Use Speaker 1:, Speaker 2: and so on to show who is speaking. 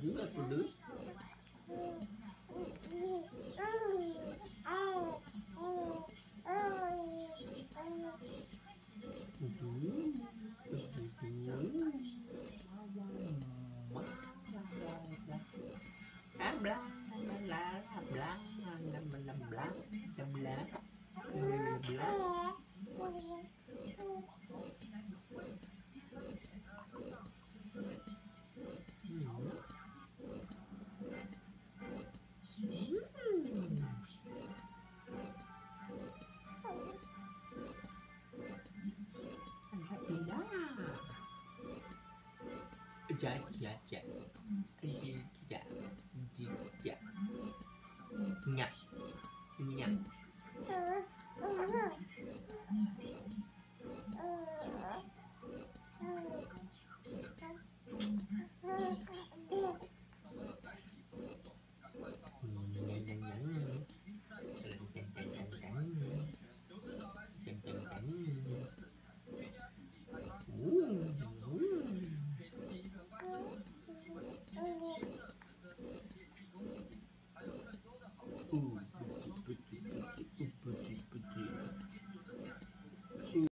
Speaker 1: do, that should do. Ja, ja, ja. Ja, ja, ja. Nga.